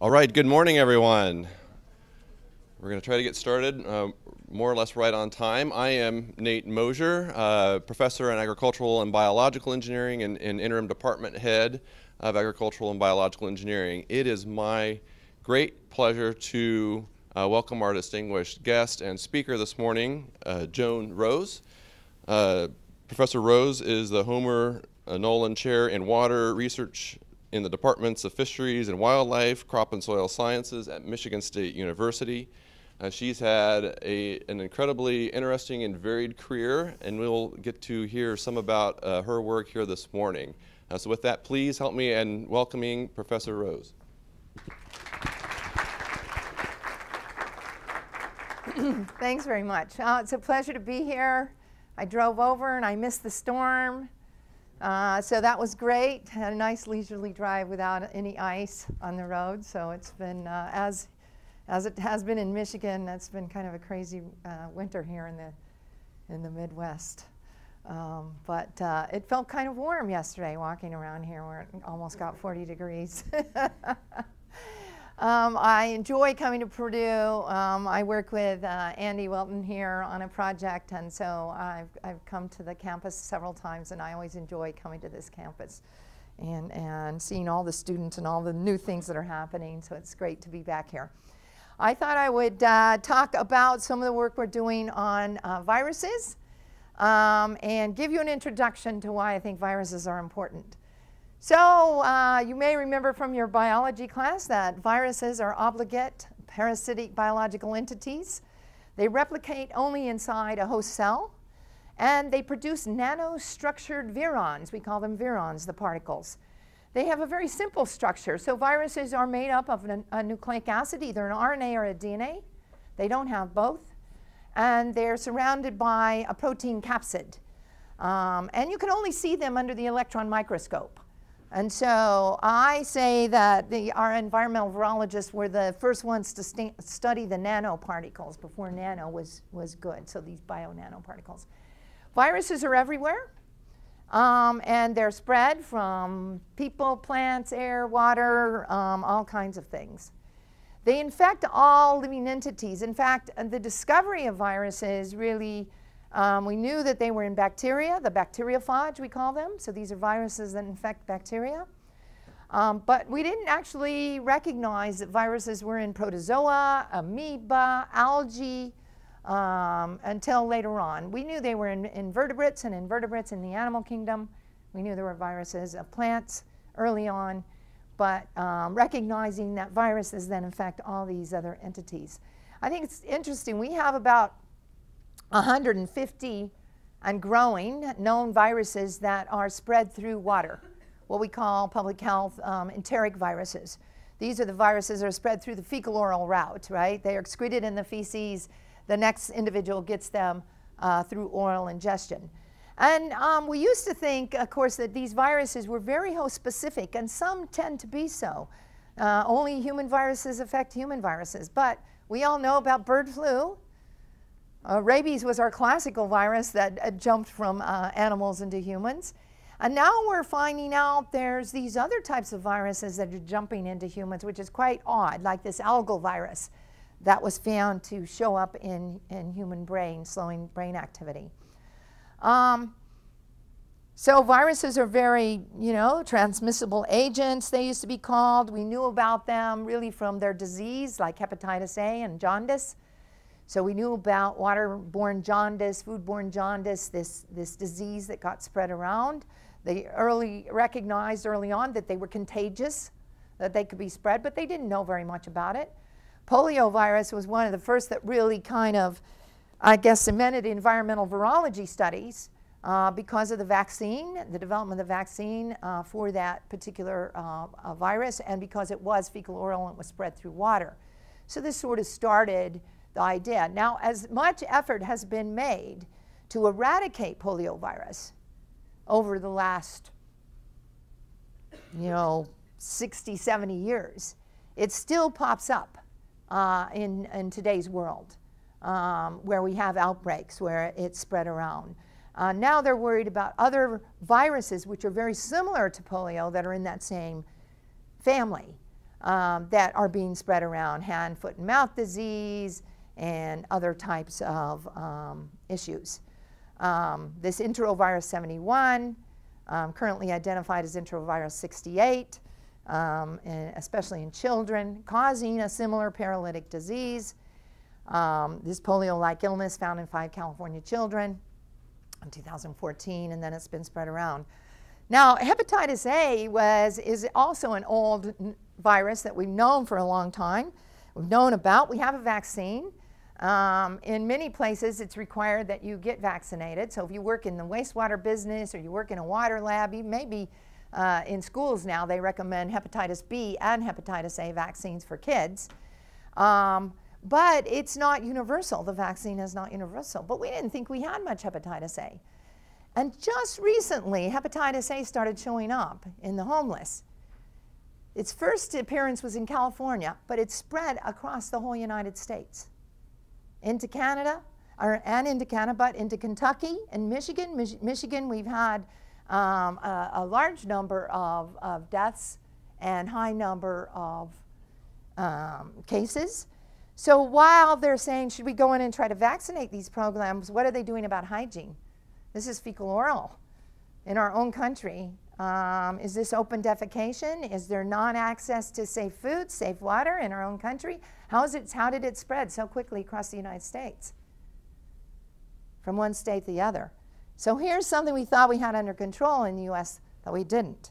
All right, good morning, everyone. We're going to try to get started uh, more or less right on time. I am Nate Mosier, uh, professor in agricultural and biological engineering and, and, interim department head of agricultural and biological engineering. It is my great pleasure to uh, welcome our distinguished guest and speaker this morning, uh, Joan Rose. Uh, professor Rose is the Homer uh, Nolan Chair in Water Research in the departments of fisheries and wildlife, crop and soil sciences at Michigan State University. Uh, she's had a, an incredibly interesting and varied career, and we'll get to hear some about uh, her work here this morning. Uh, so with that, please help me in welcoming Professor Rose. Thanks very much. Uh, it's a pleasure to be here. I drove over and I missed the storm. Uh, so that was great. Had a nice leisurely drive without any ice on the road. So it's been uh, as as it has been in Michigan. That's been kind of a crazy uh, winter here in the in the Midwest. Um, but uh, it felt kind of warm yesterday walking around here where it almost got 40 degrees. Um, I enjoy coming to Purdue. Um, I work with uh, Andy Welton here on a project, and so I've, I've come to the campus several times, and I always enjoy coming to this campus and, and seeing all the students and all the new things that are happening, so it's great to be back here. I thought I would uh, talk about some of the work we're doing on uh, viruses um, and give you an introduction to why I think viruses are important. So uh, you may remember from your biology class that viruses are obligate parasitic biological entities. They replicate only inside a host cell, and they produce nanostructured virions. We call them virions, the particles. They have a very simple structure. So viruses are made up of a, a nucleic acid, either an RNA or a DNA. They don't have both. And they're surrounded by a protein capsid. Um, and you can only see them under the electron microscope. And so I say that the, our environmental virologists were the first ones to study the nanoparticles before nano was, was good, so these bio nanoparticles. Viruses are everywhere, um, and they're spread from people, plants, air, water, um, all kinds of things. They infect all living entities. In fact, the discovery of viruses really um, we knew that they were in bacteria, the bacteriophage we call them. So these are viruses that infect bacteria. Um, but we didn't actually recognize that viruses were in protozoa, amoeba, algae, um, until later on. We knew they were in invertebrates and invertebrates in the animal kingdom. We knew there were viruses of plants early on, but um, recognizing that viruses then infect all these other entities. I think it's interesting. We have about 150 and growing known viruses that are spread through water, what we call public health um, enteric viruses. These are the viruses that are spread through the fecal oral route, right? They are excreted in the feces. The next individual gets them uh, through oral ingestion. And um, we used to think, of course, that these viruses were very host specific, and some tend to be so. Uh, only human viruses affect human viruses. But we all know about bird flu, uh, rabies was our classical virus that uh, jumped from uh, animals into humans. And now we're finding out there's these other types of viruses that are jumping into humans, which is quite odd, like this algal virus that was found to show up in, in human brain, slowing brain activity. Um, so viruses are very, you know, transmissible agents, they used to be called. We knew about them really from their disease, like hepatitis A and jaundice. So we knew about waterborne jaundice, foodborne jaundice, this, this disease that got spread around. They early recognized early on that they were contagious, that they could be spread, but they didn't know very much about it. Poliovirus was one of the first that really kind of, I guess, cemented environmental virology studies uh, because of the vaccine, the development of the vaccine uh, for that particular uh, virus, and because it was fecal oral and it was spread through water. So this sort of started idea. Now, as much effort has been made to eradicate poliovirus over the last, you know, 60, 70 years, it still pops up uh, in, in today's world um, where we have outbreaks, where it's spread around. Uh, now they're worried about other viruses which are very similar to polio that are in that same family. um, that are being spread around hand, foot, and mouth disease and other types of um, issues. Um, this enterovirus 71, um, currently identified as enterovirus 68, um, especially in children, causing a similar paralytic disease. Um, this polio-like illness found in five California children in 2014, and then it's been spread around. Now, hepatitis A was, is also an old virus that we've known for a long time. We've known about. We have a vaccine. Um, in many places, it's required that you get vaccinated. So if you work in the wastewater business or you work in a water lab, you maybe uh, in schools now, they recommend hepatitis B and hepatitis A vaccines for kids. Um, but it's not universal. The vaccine is not universal. But we didn't think we had much hepatitis A. And just recently, hepatitis A started showing up in the homeless. Its first appearance was in California, but it spread across the whole United States. Into Canada, or, and into Canada, but into Kentucky and Michigan. Mich Michigan, we've had um, a, a, large number of, of, deaths and high number of um, cases. So while they're saying, should we go in and try to vaccinate these programs, what are they doing about hygiene? This is fecal oral in our own country. Um, is this open defecation? Is there non-access to safe food, safe water in our own country? How, is it, how did it spread so quickly across the United States? From one state to the other. So here's something we thought we had under control in the US that we didn't.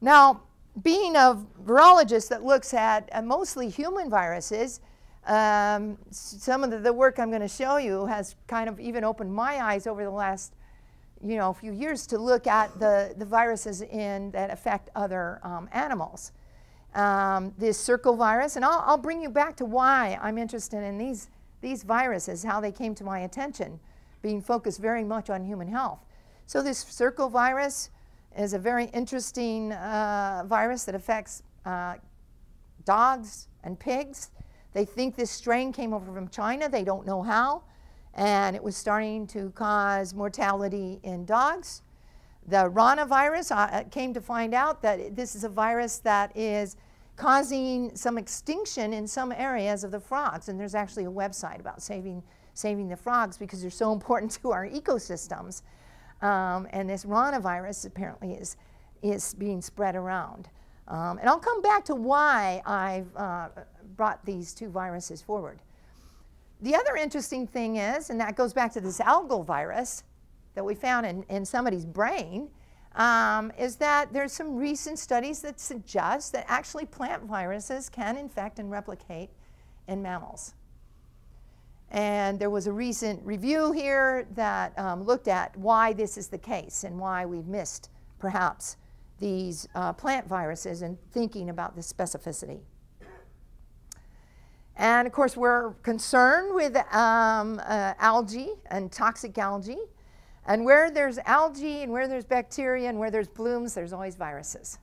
Now, being a virologist that looks at uh, mostly human viruses, um, some of the, the work I'm going to show you has kind of even opened my eyes over the last you know, few years to look at the, the viruses in, that affect other um, animals. Um, this circle virus, and I'll, I'll bring you back to why I'm interested in these, these viruses, how they came to my attention, being focused very much on human health. So this circle virus is a very interesting uh, virus that affects uh, dogs and pigs. They think this strain came over from China. They don't know how. And it was starting to cause mortality in dogs. The Rana virus, uh, came to find out that this is a virus that is causing some extinction in some areas of the frogs. And there's actually a website about saving, saving the frogs because they're so important to our ecosystems. Um, and this Rana virus apparently is, is being spread around. Um, and I'll come back to why I've uh, brought these two viruses forward. The other interesting thing is, and that goes back to this algal virus that we found in, in somebody's brain, um, is that there's some recent studies that suggest that actually plant viruses can infect and replicate in mammals. And there was a recent review here that um, looked at why this is the case and why we've missed perhaps these uh, plant viruses and thinking about the specificity. And of course, we're concerned with um, uh, algae and toxic algae. And where there's algae and where there's bacteria and where there's blooms, there's always viruses.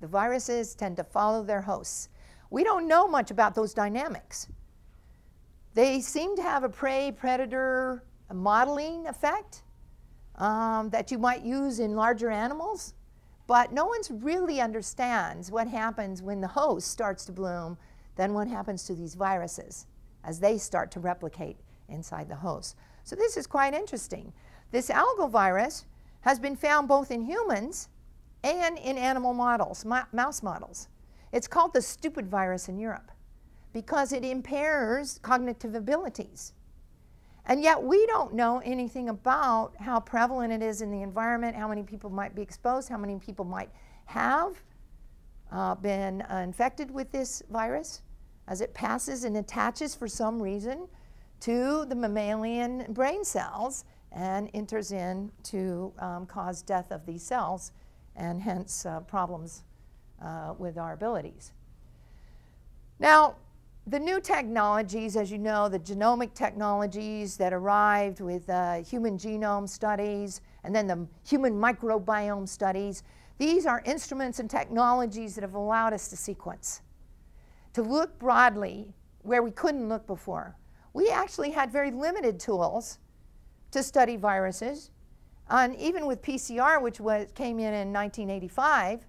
The viruses tend to follow their hosts. We don't know much about those dynamics. They seem to have a prey-predator modeling effect um, that you might use in larger animals, but no one really understands what happens when the host starts to bloom then what happens to these viruses as they start to replicate inside the host. So this is quite interesting. This algal virus has been found both in humans and in animal models, mouse models. It's called the stupid virus in Europe because it impairs cognitive abilities. And yet we don't know anything about how prevalent it is in the environment, how many people might be exposed, how many people might have uh, been uh, infected with this virus as it passes and attaches for some reason to the mammalian brain cells and enters in to um, cause death of these cells and hence uh, problems uh, with our abilities. Now, the new technologies, as you know, the genomic technologies that arrived with uh, human genome studies and then the human microbiome studies, these are instruments and technologies that have allowed us to sequence to look broadly where we couldn't look before. We actually had very limited tools to study viruses. And even with PCR, which was, came in in 1985,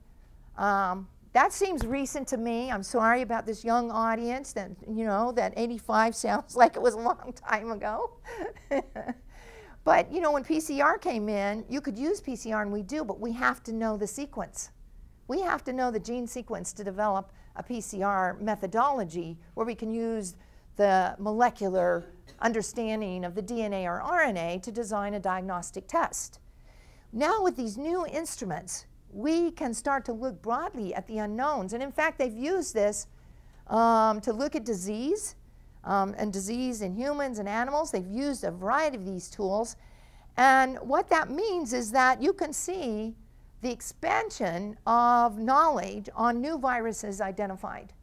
um, that seems recent to me. I'm sorry about this young audience that, you know, that 85 sounds like it was a long time ago. but, you know, when PCR came in, you could use PCR, and we do, but we have to know the sequence. We have to know the gene sequence to develop a PCR methodology where we can use the molecular understanding of the DNA or RNA to design a diagnostic test. Now with these new instruments, we can start to look broadly at the unknowns. And in fact, they've used this um, to look at disease um, and disease in humans and animals. They've used a variety of these tools. And what that means is that you can see the expansion of knowledge on new viruses identified.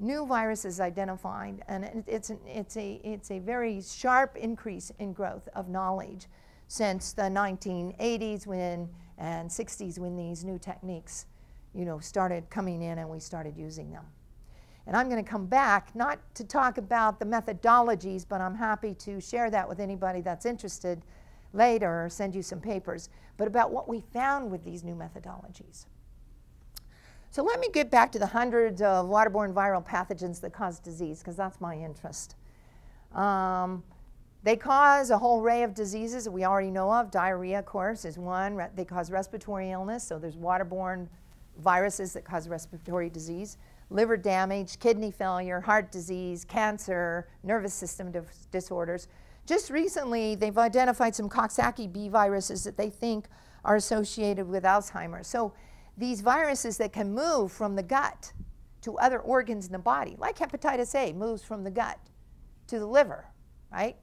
New viruses identified, and it's, an, it's, a, it's a very sharp increase in growth of knowledge since the 1980s when, and 60s when these new techniques you know, started coming in and we started using them. And I'm going to come back, not to talk about the methodologies, but I'm happy to share that with anybody that's interested later or send you some papers, but about what we found with these new methodologies. So let me get back to the hundreds of waterborne viral pathogens that cause disease, because that's my interest. Um, they cause a whole array of diseases that we already know of. Diarrhea, of course, is one. They cause respiratory illness, so there's waterborne viruses that cause respiratory disease. Liver damage, kidney failure, heart disease, cancer, nervous system disorders. Just recently, they've identified some Coxsackie B viruses that they think are associated with Alzheimer's. So these viruses that can move from the gut to other organs in the body, like hepatitis A moves from the gut to the liver, right?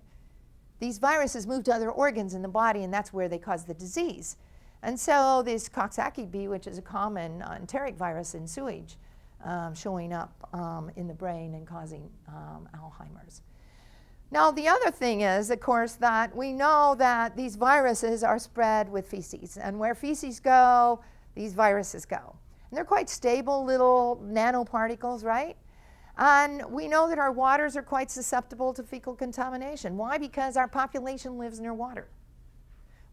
These viruses move to other organs in the body, and that's where they cause the disease. And so this Coxsackie B, which is a common enteric virus in sewage, um, showing up um, in the brain and causing um, Alzheimer's. Now, the other thing is, of course, that we know that these viruses are spread with feces. And where feces go, these viruses go. And they're quite stable little nanoparticles, right? And we know that our waters are quite susceptible to fecal contamination. Why? Because our population lives near water.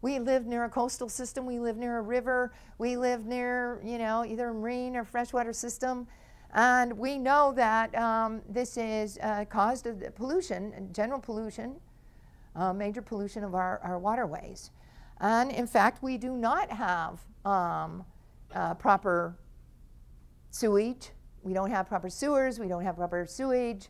We live near a coastal system, we live near a river, we live near, you know, either a marine or freshwater system. And we know that um, this is uh, caused of pollution, general pollution, uh, major pollution of our, our waterways. And in fact, we do not have um, uh, proper sewage. We don't have proper sewers. We don't have proper sewage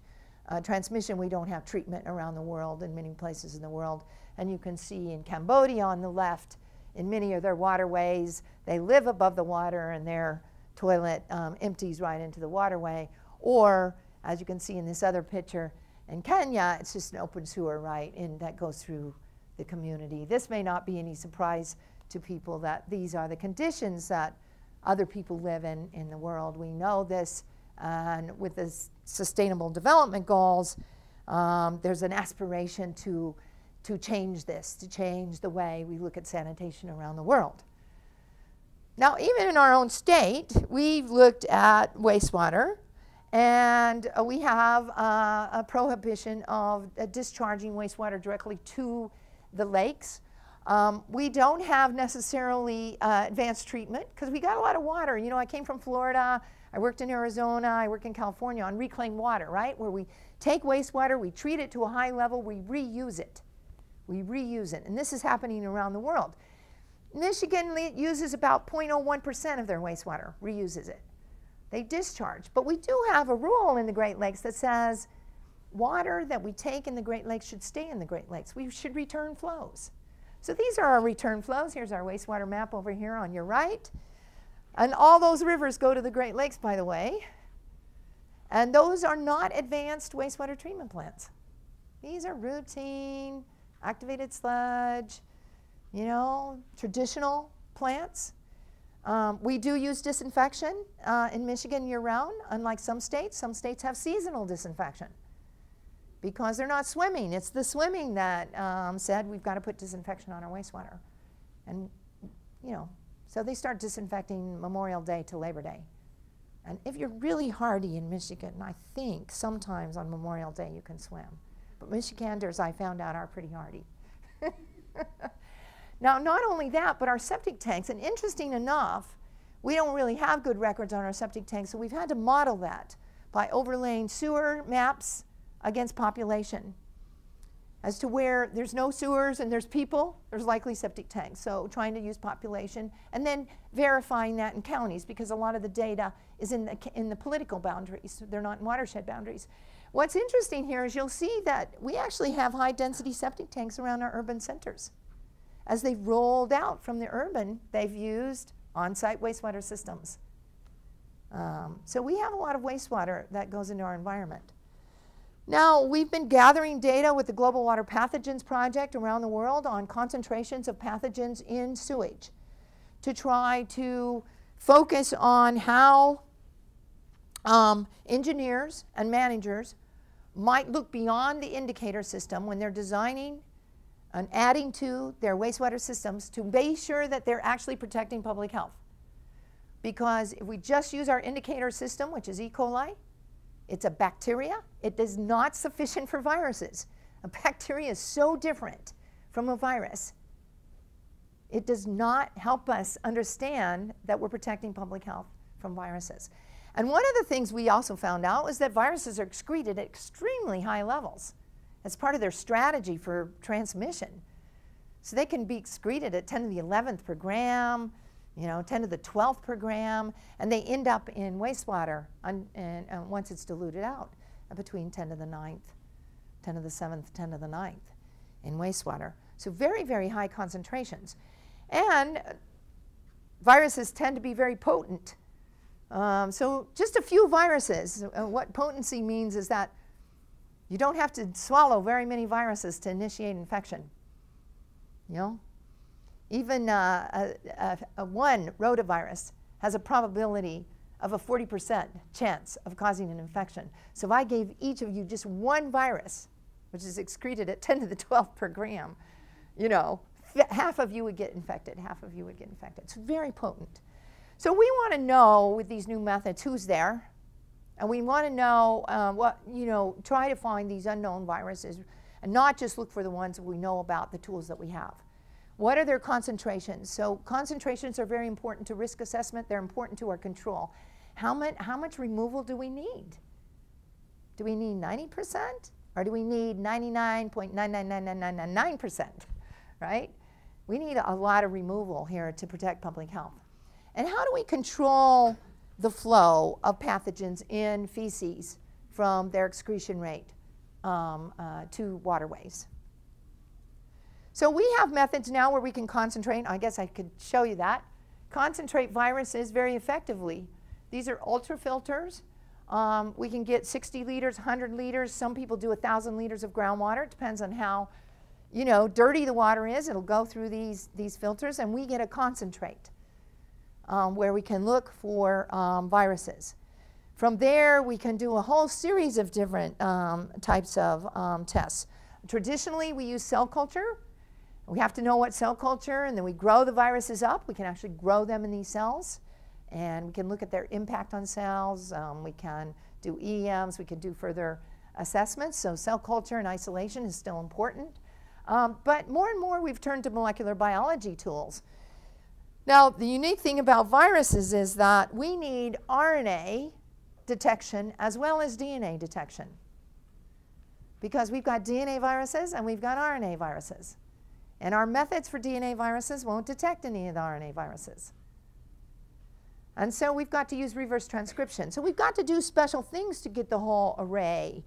uh, transmission. We don't have treatment around the world in many places in the world. And you can see in Cambodia on the left, in many of their waterways, they live above the water and they're toilet um, empties right into the waterway. Or, as you can see in this other picture, in Kenya, it's just an open sewer, right, and that goes through the community. This may not be any surprise to people that these are the conditions that other people live in in the world. We know this, and with the Sustainable Development Goals, um, there's an aspiration to, to change this, to change the way we look at sanitation around the world. Now, even in our own state, we've looked at wastewater, and uh, we have uh, a prohibition of uh, discharging wastewater directly to the lakes. Um, we don't have necessarily uh, advanced treatment because we got a lot of water. You know, I came from Florida, I worked in Arizona, I work in California on reclaimed water, right? Where we take wastewater, we treat it to a high level, we reuse it. We reuse it. And this is happening around the world. Michigan uses about 0.01% of their wastewater, reuses it. They discharge. But we do have a rule in the Great Lakes that says water that we take in the Great Lakes should stay in the Great Lakes. We should return flows. So these are our return flows. Here's our wastewater map over here on your right. And all those rivers go to the Great Lakes, by the way. And those are not advanced wastewater treatment plants. These are routine, activated sludge, you know, traditional plants. Um, we do use disinfection uh, in Michigan year round, unlike some states. Some states have seasonal disinfection because they're not swimming. It's the swimming that um, said we've got to put disinfection on our wastewater. And, you know, so they start disinfecting Memorial Day to Labor Day. And if you're really hardy in Michigan, I think sometimes on Memorial Day you can swim. But Michiganders, I found out, are pretty hardy. Now, not only that, but our septic tanks, and interesting enough, we don't really have good records on our septic tanks, so we've had to model that by overlaying sewer maps against population. As to where there's no sewers and there's people, there's likely septic tanks. So trying to use population and then verifying that in counties because a lot of the data is in the, in the political boundaries. They're not in watershed boundaries. What's interesting here is you'll see that we actually have high density septic tanks around our urban centers. As they've rolled out from the urban, they've used on-site wastewater systems. Um, so we have a lot of wastewater that goes into our environment. Now, we've been gathering data with the Global Water Pathogens Project around the world on concentrations of pathogens in sewage to try to focus on how um, engineers and managers might look beyond the indicator system when they're designing and adding to their wastewater systems to be sure that they're actually protecting public health. Because if we just use our indicator system, which is E. coli, it's a bacteria. It is not sufficient for viruses. A bacteria is so different from a virus. It does not help us understand that we're protecting public health from viruses. And one of the things we also found out was that viruses are excreted at extremely high levels as part of their strategy for transmission. So they can be excreted at 10 to the 11th per gram, you know, 10 to the 12th per gram, and they end up in wastewater and, and uh, once it's diluted out uh, between 10 to the 9th, 10 to the 7th, 10 to the 9th in wastewater. So very, very high concentrations. And uh, viruses tend to be very potent. Um, so just a few viruses. Uh, what potency means is that you don't have to swallow very many viruses to initiate infection. You know, even uh, a, a, one rotavirus has a probability of a 40% chance of causing an infection. So if I gave each of you just one virus, which is excreted at 10 to the 12th per gram, you know, half of you would get infected, half of you would get infected. It's very potent. So we want to know with these new methods who's there, and we want to know uh, what, you know, try to find these unknown viruses and not just look for the ones we know about, the tools that we have. What are their concentrations? So concentrations are very important to risk assessment. They're important to our control. How much, how much removal do we need? Do we need 90% or do we need 99.999999%, right? We need a lot of removal here to protect public health. And how do we control the flow of pathogens in feces from their excretion rate um, uh, to waterways? So we have methods now where we can concentrate, I guess I could show you that, concentrate viruses very effectively. These are ultrafilters. Um, we can get 60 liters, 100 liters. Some people do 1,000 liters of groundwater. It depends on how, you know, dirty the water is. It'll go through these, these filters, and we get a concentrate um, where we can look for um, viruses. From there, we can do a whole series of different um, types of um, tests. Traditionally, we use cell culture. We have to know what cell culture, and then we grow the viruses up. We can actually grow them in these cells, and we can look at their impact on cells. Um, we can do EMs. We can do further assessments. So cell culture and isolation is still important. Um, but more and more, we've turned to molecular biology tools. Now, the unique thing about viruses is that we need RNA detection as well as DNA detection because we've got DNA viruses and we've got RNA viruses. And our methods for DNA viruses won't detect any of the RNA viruses. And so we've got to use reverse transcription. So we've got to do special things to get the whole array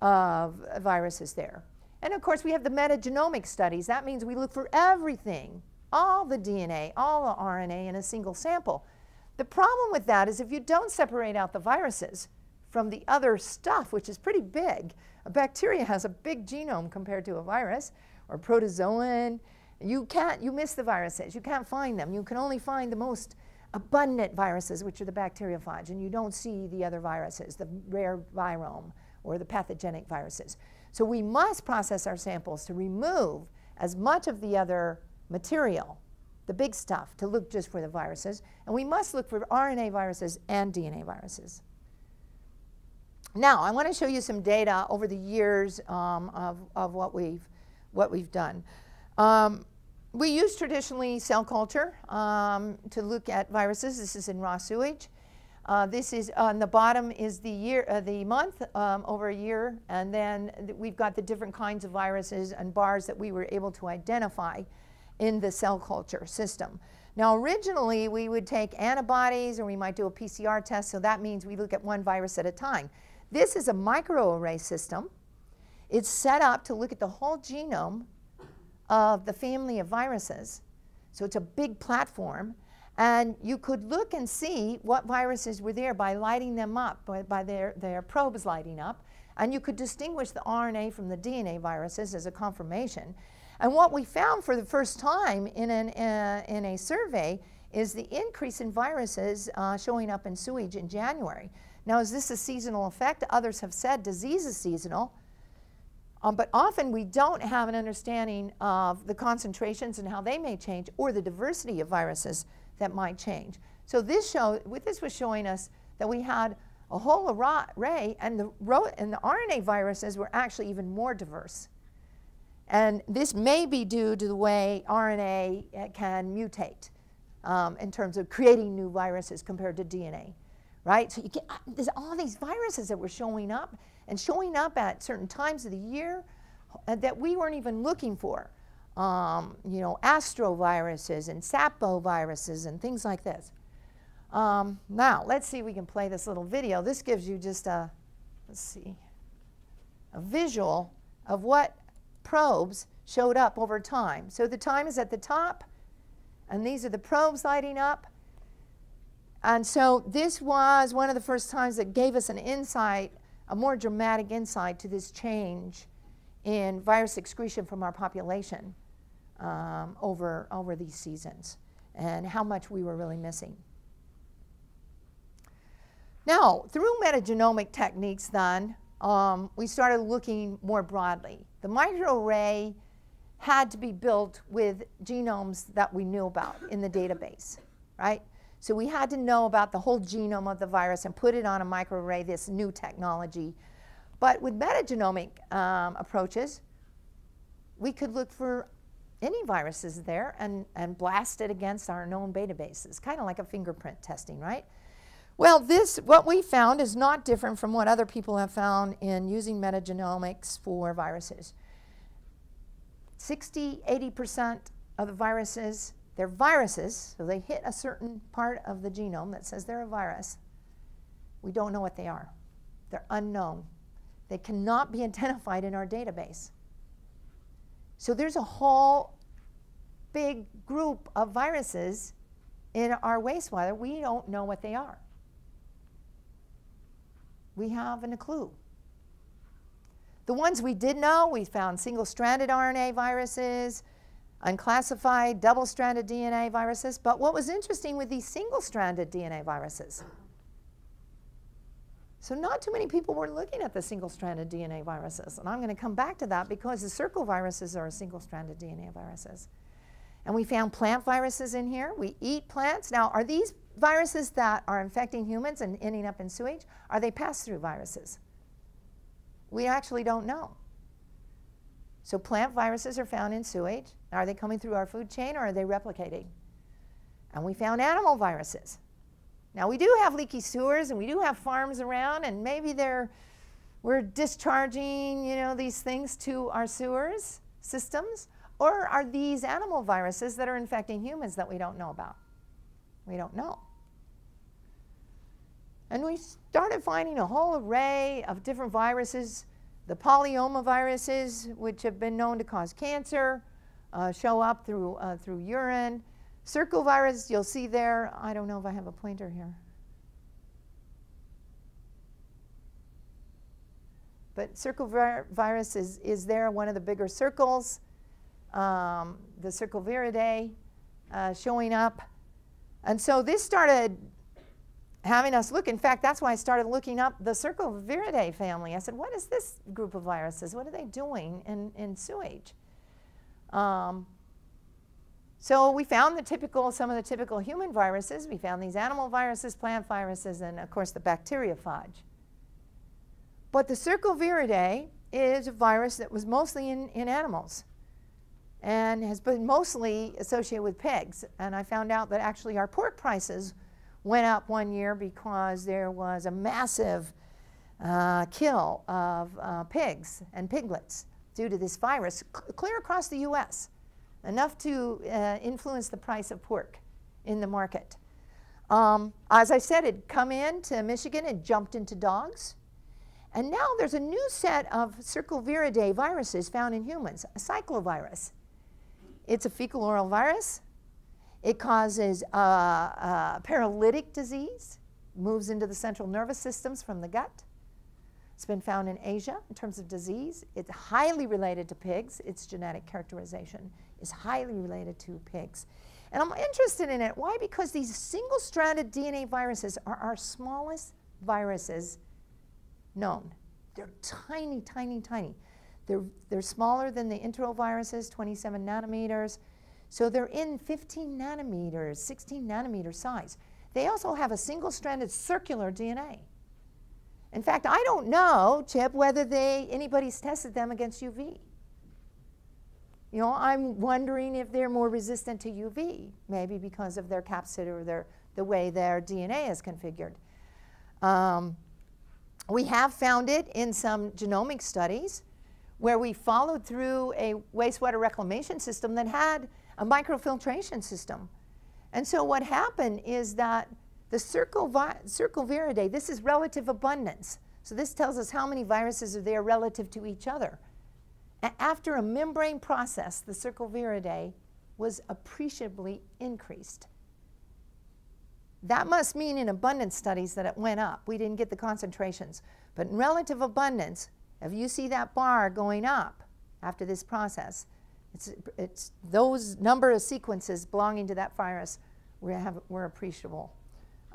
of viruses there. And of course, we have the metagenomic studies. That means we look for everything, all the DNA, all the RNA in a single sample. The problem with that is if you don't separate out the viruses from the other stuff, which is pretty big, a bacteria has a big genome compared to a virus, or protozoan. You can't, you miss the viruses. You can't find them. You can only find the most abundant viruses, which are the bacteriophage, and you don't see the other viruses, the rare virome or the pathogenic viruses. So we must process our samples to remove as much of the other material, the big stuff, to look just for the viruses, and we must look for RNA viruses and DNA viruses. Now, I want to show you some data over the years um, of, of what we've what we've done. Um, we use traditionally cell culture um, to look at viruses. This is in raw sewage. Uh, this is on the bottom is the year, uh, the month um, over a year, and then th we've got the different kinds of viruses and bars that we were able to identify in the cell culture system. Now, originally we would take antibodies, or we might do a PCR test. So that means we look at one virus at a time. This is a microarray system. It's set up to look at the whole genome of the family of viruses. So it's a big platform. And you could look and see what viruses were there by lighting them up, by, by their, their probes lighting up. And you could distinguish the RNA from the DNA viruses as a confirmation. And what we found for the first time in, an, uh, in a survey is the increase in viruses uh, showing up in sewage in January. Now, is this a seasonal effect? Others have said disease is seasonal. Um, but often we don't have an understanding of the concentrations and how they may change or the diversity of viruses that might change. So this show, this was showing us that we had a whole array, and the, and the RNA viruses were actually even more diverse. And this may be due to the way RNA uh, can mutate um, in terms of creating new viruses compared to DNA, right? So you get uh, there's all these viruses that were showing up and showing up at certain times of the year uh, that we weren't even looking for um, you know, astroviruses and sapoviruses and things like this. Um, now, let's see if we can play this little video. This gives you just a, let's see, a visual of what probes showed up over time. So the time is at the top, and these are the probes lighting up. And so this was one of the first times that gave us an insight, a more dramatic insight to this change in virus excretion from our population um, over, over these seasons and how much we were really missing. Now, through metagenomic techniques then, um, we started looking more broadly. The microarray had to be built with genomes that we knew about in the database, right? So we had to know about the whole genome of the virus and put it on a microarray, this new technology. But with metagenomic um, approaches, we could look for any viruses there and, and blast it against our known databases, kind of like a fingerprint testing, right? Well, this, what we found is not different from what other people have found in using metagenomics for viruses. 60, 80% of the viruses, they're viruses, so they hit a certain part of the genome that says they're a virus. We don't know what they are. They're unknown. They cannot be identified in our database. So there's a whole big group of viruses in our wastewater. We don't know what they are. We haven't a clue. The ones we did know, we found single-stranded RNA viruses, unclassified double-stranded DNA viruses. But what was interesting with these single-stranded DNA viruses, so not too many people were looking at the single-stranded DNA viruses. And I'm going to come back to that because the circle viruses are single-stranded DNA viruses. And we found plant viruses in here. We eat plants. Now, are these viruses that are infecting humans and ending up in sewage, are they pass-through viruses? We actually don't know. So plant viruses are found in sewage. Are they coming through our food chain or are they replicating? And we found animal viruses. Now we do have leaky sewers and we do have farms around and maybe they're, we're discharging, you know, these things to our sewers systems. Or are these animal viruses that are infecting humans that we don't know about? We don't know. And we started finding a whole array of different viruses. The polyoma viruses, which have been known to cause cancer, uh, show up through, uh, through urine. Circovirus, you'll see there, I don't know if I have a pointer here. But circovirus is, is there, one of the bigger circles. Um, the circoviridae uh, showing up. And so this started having us look. In fact, that's why I started looking up the circoviridae family. I said, what is this group of viruses? What are they doing in, in sewage? Um, so we found the typical, some of the typical human viruses. We found these animal viruses, plant viruses, and of course the bacteriophage. But the Circoviridae is a virus that was mostly in, in animals. and has been mostly associated with pigs. And I found out that actually our pork prices went up one year because there was a massive uh, kill of uh, pigs and piglets due to this virus clear across the U.S., enough to uh, influence the price of pork in the market. Um, as I said, it come into Michigan and jumped into dogs. And now there's a new set of circoviridae viruses found in humans, a cyclovirus. It's a fecal oral virus. It causes a, a paralytic disease, moves into the central nervous systems from the gut. It's been found in Asia in terms of disease. It's highly related to pigs. Its genetic characterization is highly related to pigs. And I'm interested in it. Why? Because these single stranded DNA viruses are our smallest viruses known. They're tiny, tiny, tiny. They're, they're smaller than the enteroviruses, 27 nanometers. So they're in 15 nanometers, 16 nanometer size. They also have a single stranded circular DNA. In fact, I don't know, Chip, whether they anybody's tested them against UV. You know, I'm wondering if they're more resistant to UV, maybe because of their capsid or their, the way their DNA is configured. Um, we have found it in some genomic studies where we followed through a wastewater reclamation system that had a microfiltration system. And so what happened is that the Cercoviridae, this is relative abundance. So this tells us how many viruses are there relative to each other. A after a membrane process, the Cercoviridae was appreciably increased. That must mean in abundance studies that it went up. We didn't get the concentrations. But in relative abundance, if you see that bar going up after this process, it's, it's those number of sequences belonging to that virus were, have, were appreciable.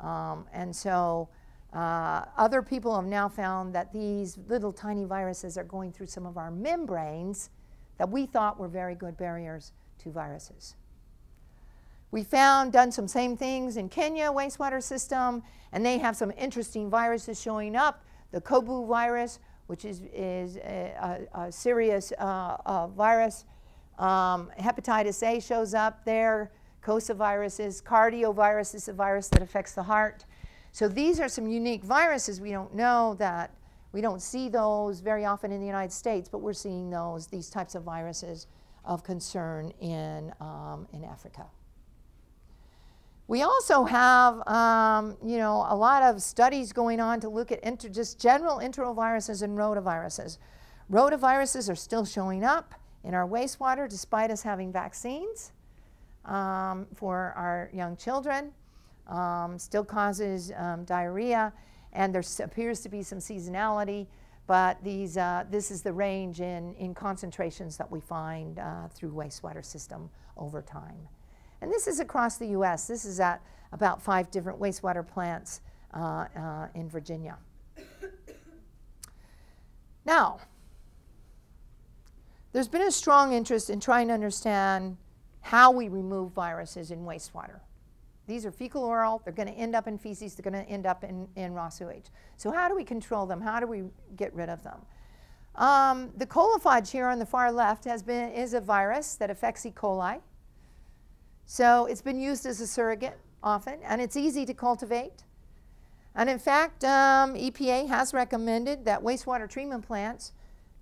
Um, and so uh, other people have now found that these little tiny viruses are going through some of our membranes that we thought were very good barriers to viruses. We found, done some same things in Kenya wastewater system, and they have some interesting viruses showing up. The Kobu virus, which is, is a, a, a serious uh, uh, virus. Um, hepatitis A shows up there. COSA viruses. Cardiovirus is a virus that affects the heart. So these are some unique viruses. We don't know that. We don't see those very often in the United States, but we're seeing those, these types of viruses of concern in, um, in Africa. We also have, um, you know, a lot of studies going on to look at inter, just general enteroviruses and rotaviruses. Rotaviruses are still showing up in our wastewater despite us having vaccines um, for our young children. Um, still causes um, diarrhea, and there appears to be some seasonality, but these, uh, this is the range in, in concentrations that we find uh, through wastewater system over time. And this is across the U.S. This is at about five different wastewater plants uh, uh, in Virginia. now, there's been a strong interest in trying to understand how we remove viruses in wastewater. These are fecal oral, they're going to end up in feces, they're going to end up in, in raw sewage. So how do we control them? How do we get rid of them? Um, the coliphage here on the far left has been, is a virus that affects E. coli. So it's been used as a surrogate often, and it's easy to cultivate. And in fact, um, EPA has recommended that wastewater treatment plants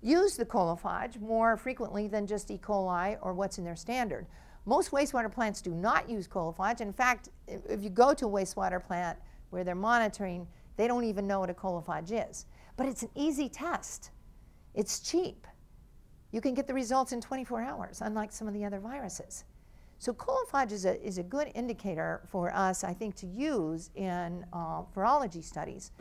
use the coliphage more frequently than just E. coli or what's in their standard. Most wastewater plants do not use coliphage. In fact, if, you go to a wastewater plant where they're monitoring, they don't even know what a coliphage is. But it's an easy test. It's cheap. You can get the results in 24 hours, unlike some of the other viruses. So coliphage is a, is a good indicator for us, I think, to use in uh, virology studies.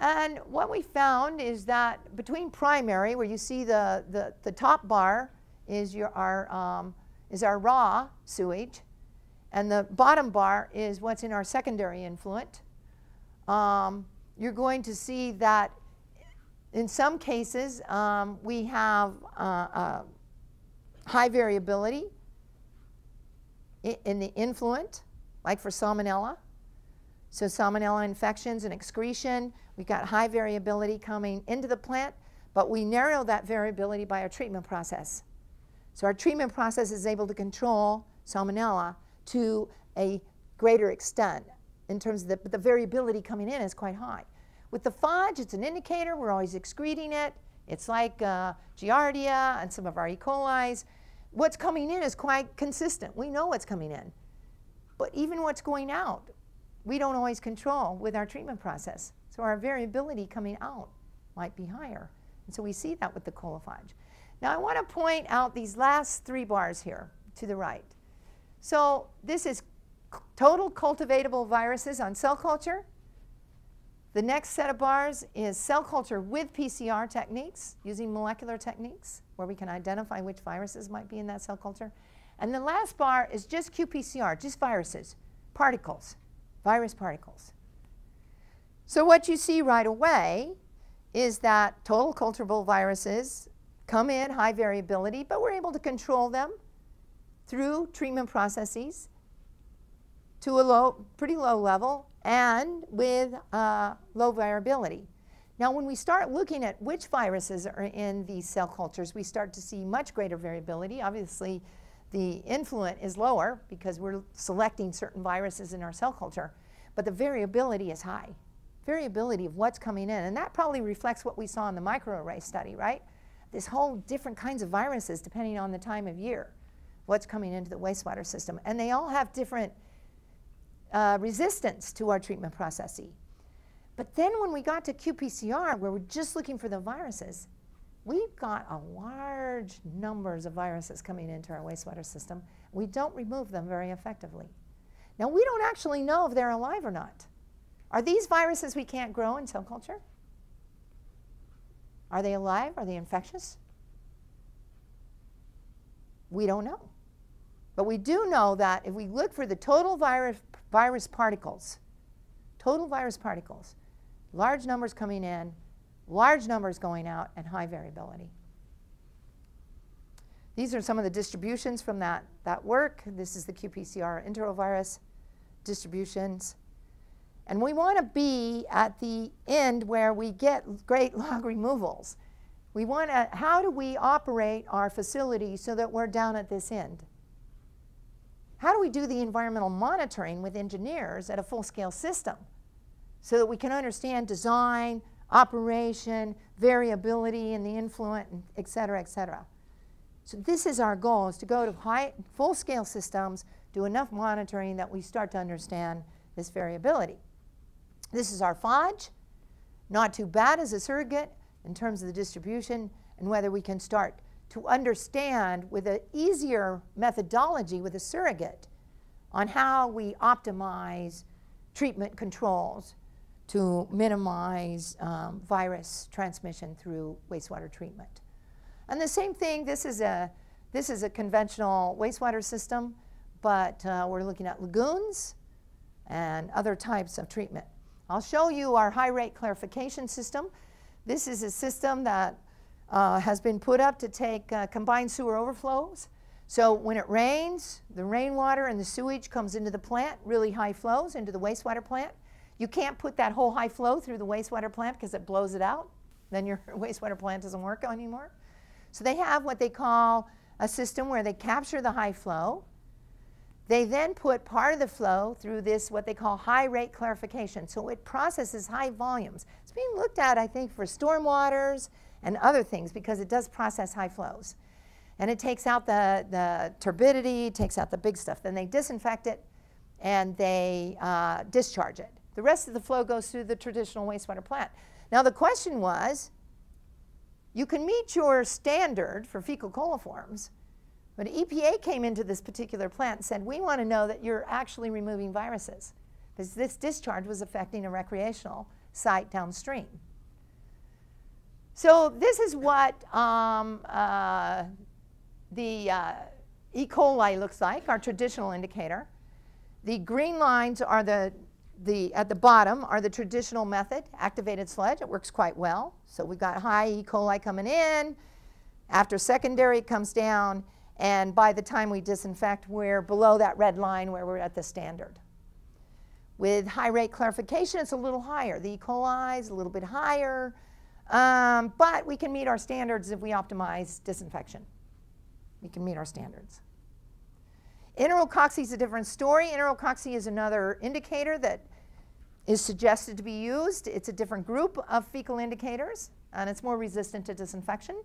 And what we found is that between primary, where you see the, the, the top bar is, your, our, um, is our raw sewage, and the bottom bar is what's in our secondary influent, um, you're going to see that in some cases um, we have uh, uh, high variability in the influent, like for salmonella. So salmonella infections and excretion, we've got high variability coming into the plant, but we narrow that variability by our treatment process. So our treatment process is able to control salmonella to a greater extent in terms of the, but the variability coming in is quite high. With the fudge, it's an indicator. We're always excreting it. It's like uh, Giardia and some of our E. coli's. What's coming in is quite consistent. We know what's coming in. But even what's going out, we don't always control with our treatment process. So our variability coming out might be higher. And so we see that with the coliphage. Now I want to point out these last three bars here to the right. So this is total cultivatable viruses on cell culture. The next set of bars is cell culture with PCR techniques, using molecular techniques, where we can identify which viruses might be in that cell culture. And the last bar is just qPCR, just viruses, particles, virus particles. So what you see right away is that total culturable viruses come in high variability, but we're able to control them through treatment processes to a low, pretty low level and with uh, low variability. Now, when we start looking at which viruses are in these cell cultures, we start to see much greater variability. Obviously, the influent is lower because we're selecting certain viruses in our cell culture, but the variability is high. Variability of what's coming in, and that probably reflects what we saw in the microarray study, right? This whole different kinds of viruses depending on the time of year, what's coming into the wastewater system. And they all have different uh, resistance to our treatment processes. But then when we got to qPCR, where we're just looking for the viruses, we've got a large numbers of viruses coming into our wastewater system. We don't remove them very effectively. Now, we don't actually know if they're alive or not. Are these viruses we can't grow in cell culture? Are they alive? Are they infectious? We don't know. But we do know that if we look for the total virus, virus particles, total virus particles, large numbers coming in, large numbers going out, and high variability. These are some of the distributions from that, that work. This is the qPCR enterovirus distributions. And we want to be at the end where we get great log removals. We want to, how do we operate our facility so that we're down at this end? How do we do the environmental monitoring with engineers at a full-scale system so that we can understand design, operation, variability in the influent, et cetera, et cetera. So this is our goal, is to go to high, full-scale systems, do enough monitoring that we start to understand this variability. This is our FODGE, not too bad as a surrogate in terms of the distribution and whether we can start to understand with an easier methodology with a surrogate on how we optimize treatment controls to minimize um, virus transmission through wastewater treatment. And the same thing, this is a, this is a conventional wastewater system, but uh, we're looking at lagoons and other types of treatment. I'll show you our high rate clarification system. This is a system that uh, has been put up to take uh, combined sewer overflows. So when it rains, the rainwater and the sewage comes into the plant, really high flows into the wastewater plant. You can't put that whole high flow through the wastewater plant because it blows it out. Then your wastewater plant doesn't work anymore. So they have what they call a system where they capture the high flow. They then put part of the flow through this, what they call high rate clarification. So it processes high volumes. It's being looked at, I think, for stormwaters and other things because it does process high flows. And it takes out the, the turbidity, takes out the big stuff. Then they disinfect it and they uh, discharge it. The rest of the flow goes through the traditional wastewater plant. Now the question was, you can meet your standard for fecal coliforms, but EPA came into this particular plant and said, we want to know that you're actually removing viruses, because this discharge was affecting a recreational site downstream. So this is what um, uh, the uh, E. coli looks like, our traditional indicator. The green lines are the, the, at the bottom are the traditional method, activated sludge. It works quite well. So we've got high E. coli coming in. After secondary, it comes down. And by the time we disinfect, we're below that red line where we're at the standard. With high rate clarification, it's a little higher. The E. coli is a little bit higher. Um, but we can meet our standards if we optimize disinfection. we can meet our standards. Enterococci is a different story. Enterococci is another indicator that is suggested to be used. It's a different group of fecal indicators, and it's more resistant to disinfection.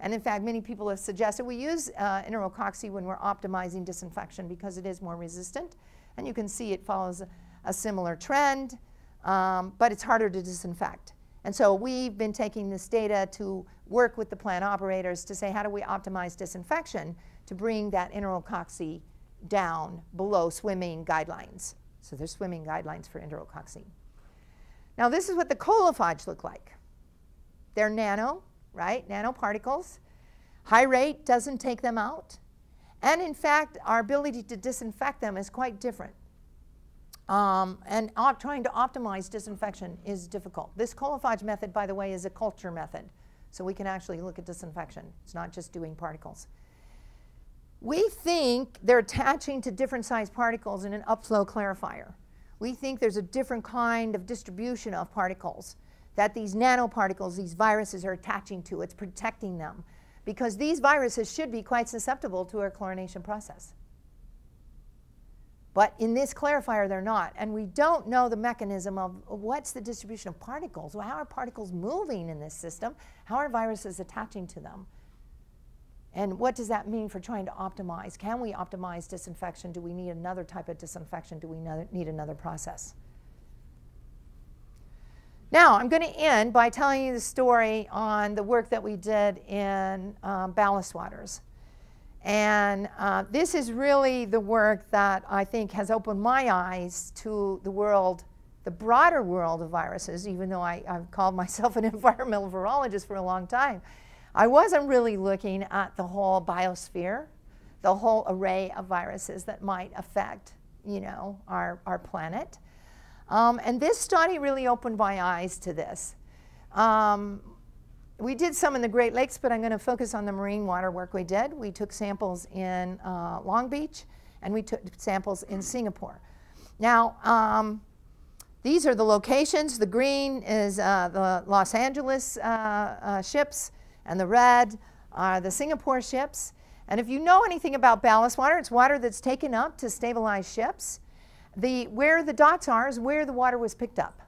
And in fact, many people have suggested we use uh, enterococci when we're optimizing disinfection because it is more resistant. And you can see it follows a, similar trend, um, but it's harder to disinfect. And so we've been taking this data to work with the plant operators to say how do we optimize disinfection to bring that enterococci down below swimming guidelines. So there's swimming guidelines for enterococci. Now this is what the coliphage look like. They're nano, right? Nanoparticles. High rate doesn't take them out. And in fact, our ability to disinfect them is quite different. Um, and trying to optimize disinfection is difficult. This coliphage method, by the way, is a culture method. So we can actually look at disinfection. It's not just doing particles. We think they're attaching to different sized particles in an upflow clarifier. We think there's a different kind of distribution of particles that these nanoparticles, these viruses are attaching to. It's protecting them because these viruses should be quite susceptible to our chlorination process. But in this clarifier, they're not. And we don't know the mechanism of what's the distribution of particles. Well, how are particles moving in this system? How are viruses attaching to them? And what does that mean for trying to optimize? Can we optimize disinfection? Do we need another type of disinfection? Do we need another process? Now, I'm going to end by telling you the story on the work that we did in um, ballast waters. And uh, this is really the work that I think has opened my eyes to the world, the broader world of viruses, even though I, have called myself an environmental virologist for a long time. I wasn't really looking at the whole biosphere, the whole array of viruses that might affect, you know, our, our planet. Um, and this study really opened my eyes to this. Um, we did some in the Great Lakes, but I'm going to focus on the marine water work we did. We took samples in uh, Long Beach, and we took samples in Singapore. Now, um, these are the locations. The green is uh, the Los Angeles uh, uh ships and the red are the Singapore ships. And if you know anything about ballast water, it's water that's taken up to stabilize ships. The, where the dots are is where the water was picked up.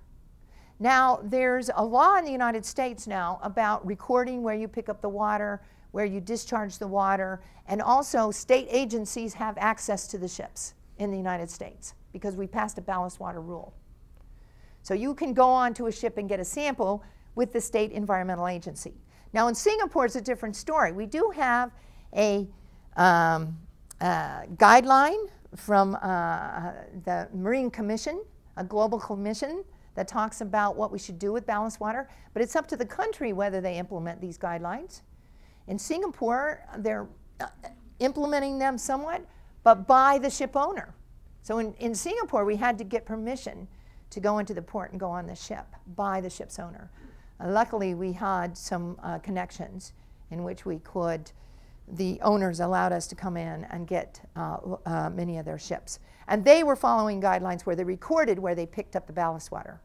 Now, there's a law in the United States now about recording where you pick up the water, where you discharge the water, and also state agencies have access to the ships in the United States because we passed a ballast water rule. So you can go onto a ship and get a sample with the state environmental agency. Now in Singapore, it's a different story. We do have a um, uh, guideline from uh, the Marine Commission, a global commission that talks about what we should do with ballast water, but it's up to the country whether they implement these guidelines. In Singapore, they're uh, implementing them somewhat, but by the ship owner. So in, in Singapore, we had to get permission to go into the port and go on the ship by the ship's owner. Uh, luckily, we had some uh, connections in which we could, the owners allowed us to come in and get uh, uh, many of their ships. And they were following guidelines where they recorded where they picked up the ballast water.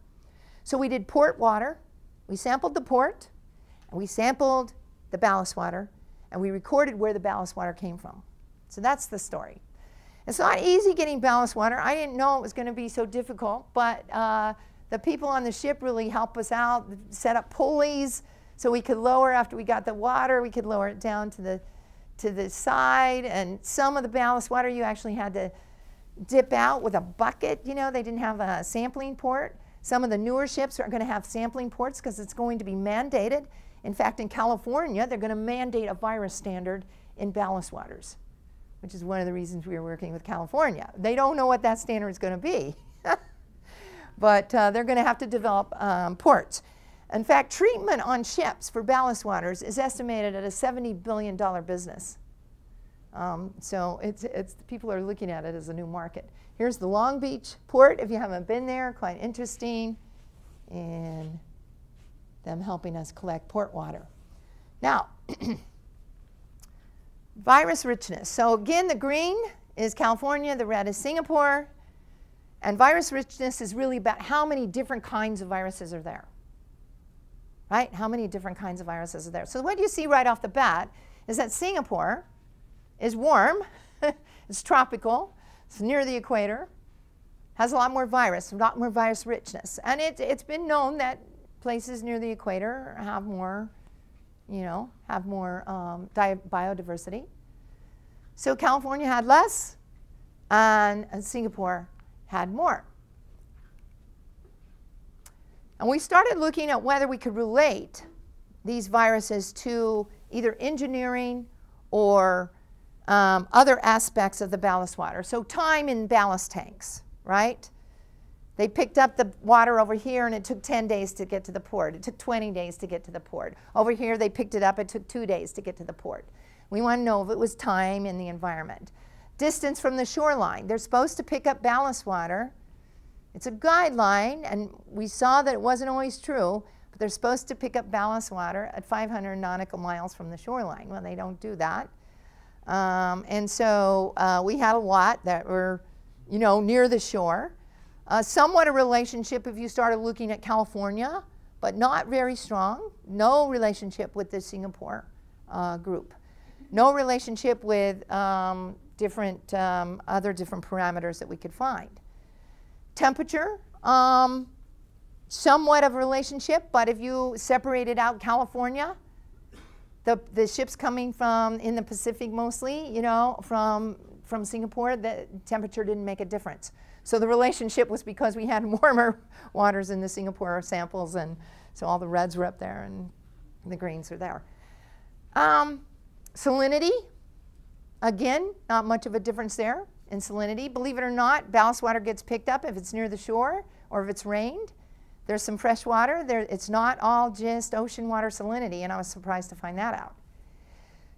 So we did port water, we sampled the port, and we sampled the ballast water, and we recorded where the ballast water came from. So that's the story. It's not easy getting ballast water. I didn't know it was going to be so difficult, but uh, the people on the ship really helped us out, set up pulleys so we could lower after we got the water, we could lower it down to the, to the side. And some of the ballast water you actually had to dip out with a bucket. You know, they didn't have a sampling port. Some of the newer ships are going to have sampling ports because it's going to be mandated. In fact, in California, they're going to mandate a virus standard in ballast waters, which is one of the reasons we are working with California. They don't know what that standard is going to be. but uh, they're going to have to develop um, ports. In fact, treatment on ships for ballast waters is estimated at a $70 billion business. Um, so it's, it's, people are looking at it as a new market. Here's the Long Beach port, if you haven't been there, quite interesting. And them helping us collect port water. Now, virus richness. So again, the green is California, the red is Singapore, and virus richness is really about how many different kinds of viruses are there. Right? How many different kinds of viruses are there? So what you see right off the bat is that Singapore is warm, it's tropical, it's near the equator, has a lot more virus, a lot more virus richness. And it, it's been known that places near the equator have more, you know, have more um, biodiversity. So California had less, and Singapore had more. And we started looking at whether we could relate these viruses to either engineering or um, other aspects of the ballast water. So time in ballast tanks, right? They picked up the water over here and it took 10 days to get to the port. It took 20 days to get to the port. Over here they picked it up, it took two days to get to the port. We want to know if it was time in the environment. Distance from the shoreline. They're supposed to pick up ballast water. It's a guideline, and we saw that it wasn't always true, but they're supposed to pick up ballast water at 500 nautical miles from the shoreline. Well, they don't do that. Um, and so uh, we had a lot that were, you know, near the shore. Uh, somewhat a relationship if you started looking at California, but not very strong. No relationship with the Singapore uh, group. No relationship with um, different um, other different parameters that we could find. Temperature, um, somewhat of a relationship, but if you separated out California, the, the ships coming from in the Pacific mostly, you know, from, from Singapore, the temperature didn't make a difference. So the relationship was because we had warmer waters in the Singapore samples, and so all the reds were up there and the greens are there. Um, salinity, again, not much of a difference there in salinity. Believe it or not, ballast water gets picked up if it's near the shore or if it's rained. There's some fresh water. There, it's not all just ocean water salinity, and I was surprised to find that out.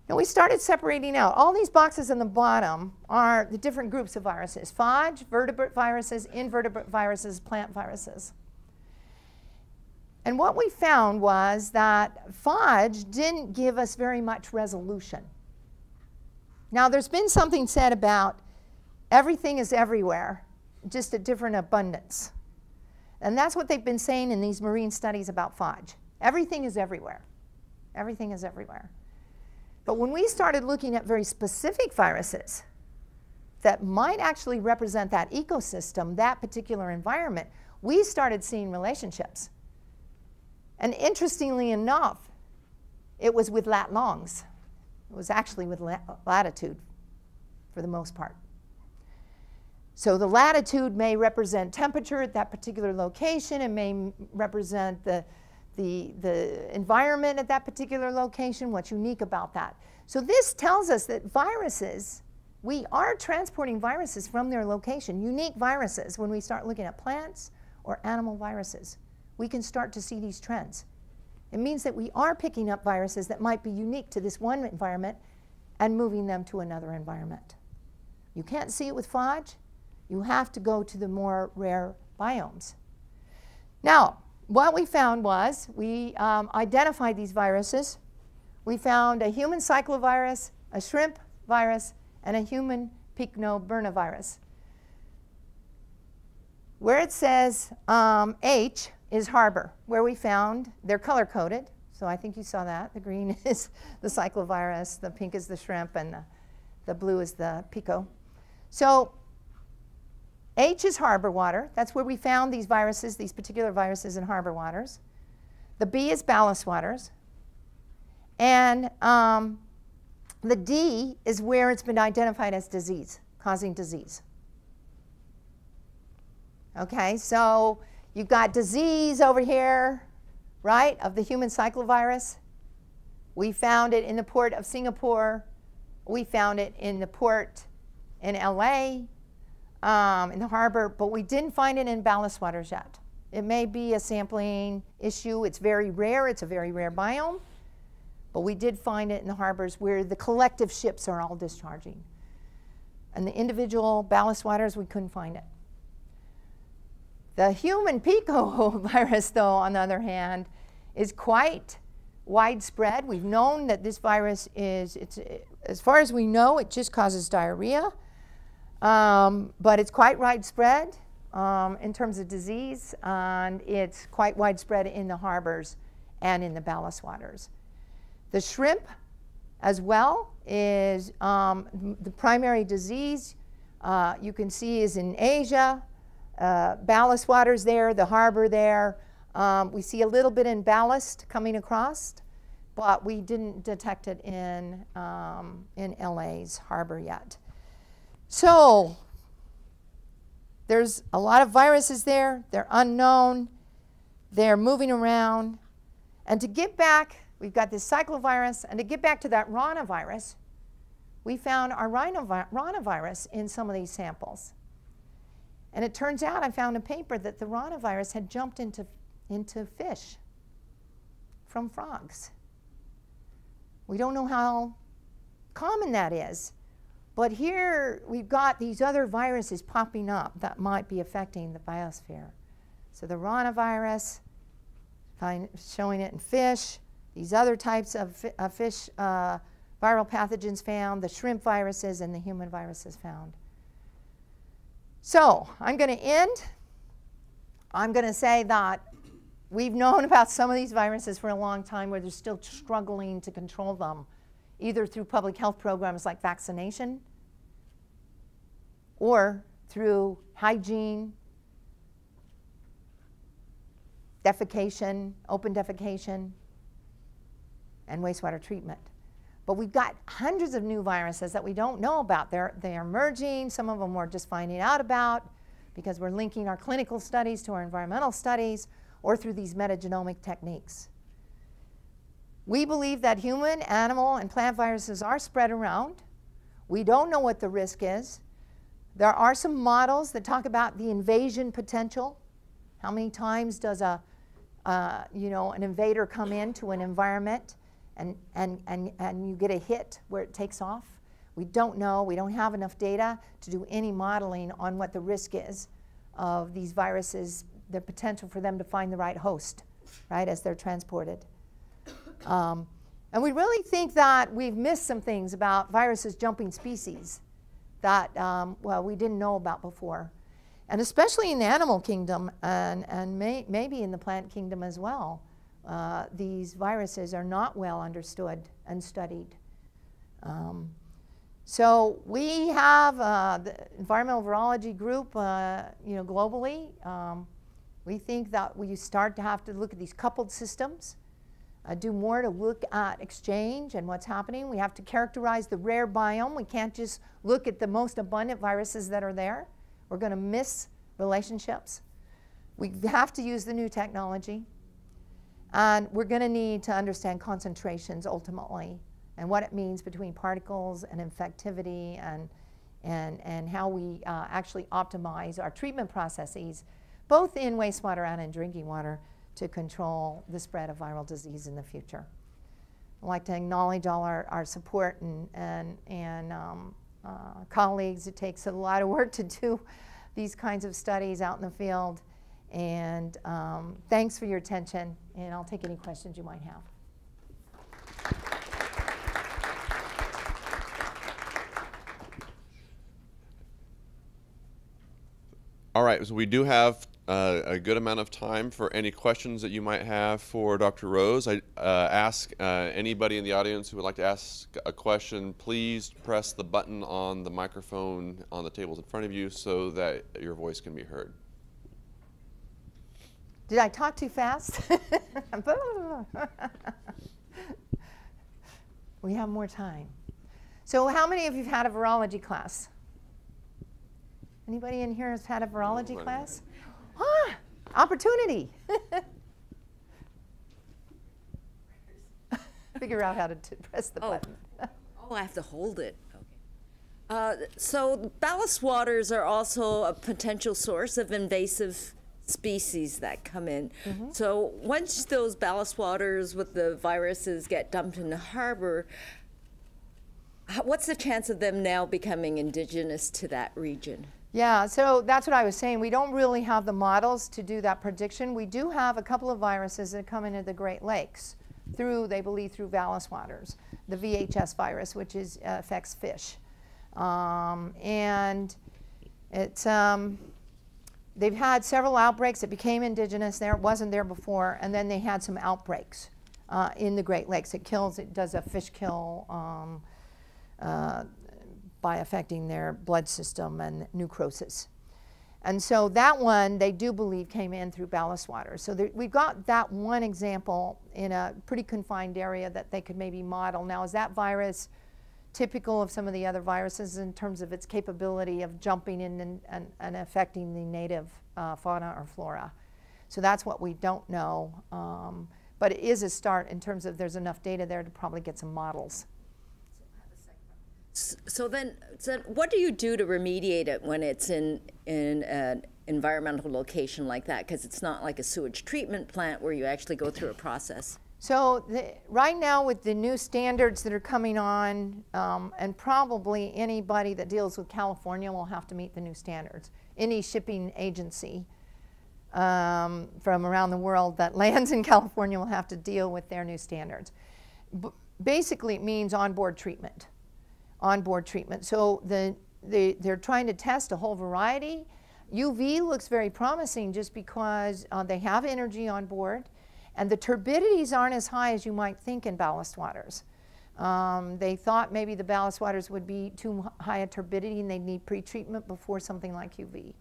Now we started separating out. All these boxes on the bottom are the different groups of viruses. Phage, vertebrate viruses, invertebrate viruses, plant viruses. And what we found was that phage didn't give us very much resolution. Now there's been something said about everything is everywhere, just a different abundance. And that's what they've been saying in these marine studies about phage. Everything is everywhere. Everything is everywhere. But when we started looking at very specific viruses that might actually represent that ecosystem, that particular environment, we started seeing relationships. And interestingly enough, it was with lat longs. It was actually with latitude for the most part. So the latitude may represent temperature at that particular location. It may represent the, the, the environment at that particular location, what's unique about that. So this tells us that viruses, we are transporting viruses from their location, unique viruses, when we start looking at plants or animal viruses. We can start to see these trends. It means that we are picking up viruses that might be unique to this one environment and moving them to another environment. You can't see it with phage, you have to go to the more rare biomes. Now, what we found was we um, identified these viruses. We found a human cyclovirus, a shrimp virus, and a human pycnoburnovirus. Where it says um, H is harbor, where we found, they're color coded, so I think you saw that. The green is the cyclovirus, the pink is the shrimp, and the, the blue is the pico. So H is harbor water. That's where we found these viruses, these particular viruses in harbor waters. The B is ballast waters. And um, the D is where it's been identified as disease, causing disease. Okay, so you've got disease over here, right, of the human cyclovirus. We found it in the port of Singapore. We found it in the port in LA um, in the harbor, but we didn't find it in ballast waters yet. It may be a sampling issue. It's very rare. It's a very rare biome. But we did find it in the harbors where the collective ships are all discharging. And the individual ballast waters, we couldn't find it. The human pico virus, though, on the other hand, is quite widespread. We've known that this virus is, it's, as far as we know, it just causes diarrhea. Um, but it's quite widespread um, in terms of disease, and it's quite widespread in the harbors and in the ballast waters. The shrimp as well is um, the primary disease uh, you can see is in Asia. Uh, ballast waters there, the harbor there. Um, we see a little bit in ballast coming across, but we didn't detect it in, um, in LA's harbor yet. So there's a lot of viruses there. They're unknown. They're moving around. And to get back, we've got this cyclovirus, and to get back to that ranavirus, we found our ranavirus in some of these samples. And it turns out I found a paper that the ranavirus had jumped into, into fish from frogs. We don't know how common that is. But here we've got these other viruses popping up that might be affecting the biosphere. So the ranavirus, showing it in fish, these other types of fi uh, fish uh, viral pathogens found, the shrimp viruses, and the human viruses found. So I'm going to end. I'm going to say that we've known about some of these viruses for a long time where they're still struggling to control them, either through public health programs like vaccination or through hygiene, defecation, open defecation, and wastewater treatment. But we've got hundreds of new viruses that we don't know about. They're, they're emerging. Some of them we're just finding out about because we're linking our clinical studies to our environmental studies or through these metagenomic techniques. We believe that human, animal, and plant viruses are spread around. We don't know what the risk is. There are some models that talk about the invasion potential. How many times does a, uh, you know, an invader come into an environment and, and, and, and you get a hit where it takes off? We don't know. We don't have enough data to do any modeling on what the risk is of these viruses, the potential for them to find the right host, right, as they're transported. Um, and we really think that we've missed some things about viruses jumping species that, um, well, we didn't know about before. And especially in the animal kingdom and, and may, maybe in the plant kingdom as well, uh, these viruses are not well understood and studied. Um, so we have uh, the environmental virology group, uh, you know, globally. Um, we think that we start to have to look at these coupled systems uh, do more to look at exchange and what's happening. We have to characterize the rare biome. We can't just look at the most abundant viruses that are there. We're going to miss relationships. We have to use the new technology. And we're going to need to understand concentrations ultimately and what it means between particles and infectivity and, and, and how we uh, actually optimize our treatment processes, both in wastewater and in drinking water, to control the spread of viral disease in the future. I'd like to acknowledge all our, our support and, and, and um, uh, colleagues. It takes a lot of work to do these kinds of studies out in the field. And um, thanks for your attention, and I'll take any questions you might have. All right, so we do have uh, a good amount of time for any questions that you might have for Dr. Rose. I uh, ask uh, anybody in the audience who would like to ask a question, please press the button on the microphone on the tables in front of you so that your voice can be heard. Did I talk too fast? we have more time. So how many of you have had a virology class? Anybody in here has had a virology class? Ah, opportunity. Figure out how to press the oh. button. oh, I have to hold it. Okay. Uh, so ballast waters are also a potential source of invasive species that come in. Mm -hmm. So once those ballast waters with the viruses get dumped in the harbor, what's the chance of them now becoming indigenous to that region? Yeah, so that's what I was saying. We don't really have the models to do that prediction. We do have a couple of viruses that come into the Great Lakes through, they believe, through ballast waters. The VHS virus, which is, uh, affects fish. Um, and it's, um, they've had several outbreaks. It became indigenous there. It wasn't there before. And then they had some outbreaks uh, in the Great Lakes. It kills, it does a fish kill um, uh, by affecting their blood system and necrosis. And so that one, they do believe came in through ballast water. So there, we've got that one example in a pretty confined area that they could maybe model. Now, is that virus typical of some of the other viruses in terms of its capability of jumping in and, and, and affecting the native uh, fauna or flora? So that's what we don't know. Um, but it is a start in terms of there's enough data there to probably get some models. So then, so what do you do to remediate it when it's in in an environmental location like that? Because it's not like a sewage treatment plant where you actually go through a process. So the, right now, with the new standards that are coming on, um, and probably anybody that deals with California will have to meet the new standards. Any shipping agency um, from around the world that lands in California will have to deal with their new standards. B basically, it means onboard treatment onboard treatment. So the, the, they're trying to test a whole variety. UV looks very promising just because uh, they have energy on board and the turbidities aren't as high as you might think in ballast waters. Um, they thought maybe the ballast waters would be too high a turbidity and they'd need pretreatment before something like UV.